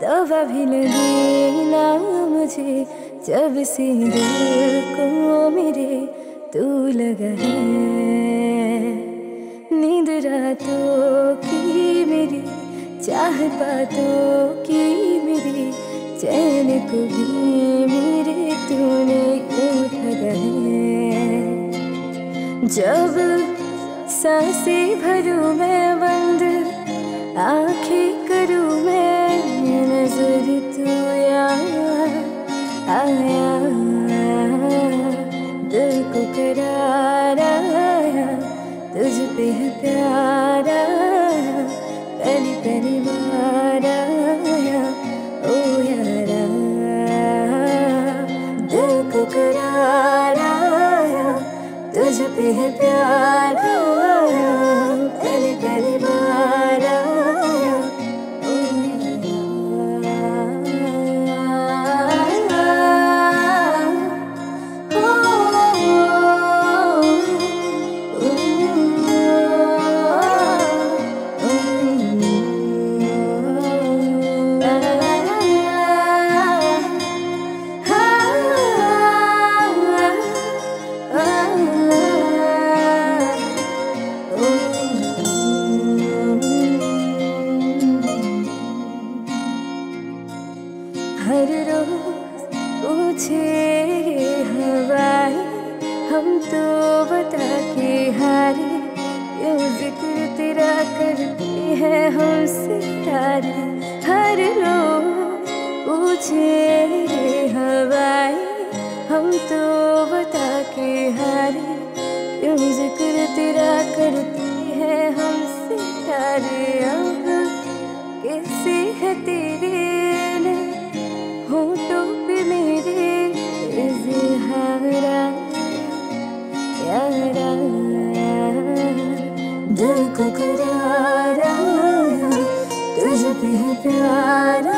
दवा भी लगी ना मुझे, जब से दिल को मेरे तू लगा है। नींद रातों की मेरी, चाह बातों की मेरी, चैन को भी मेरे तूने क्यों ठगा है। जब साँसें भरूं मैं बंद तुझ पे है प्यारा पहली पहली आया ओ यारा। दिल को करारा तुझ पे है प्यार। हर रोज पूछे हवाएँ हम तो बता के हारे, क्यों ज़िक्र तेरा करते हैं हम सितारे? हर रोज पूछे हवाएँ हम तो बता के हारे, क्यों ज़िक्र तेरा करते हैं हम सितारे? अब कैसे है तेरे? प्यारा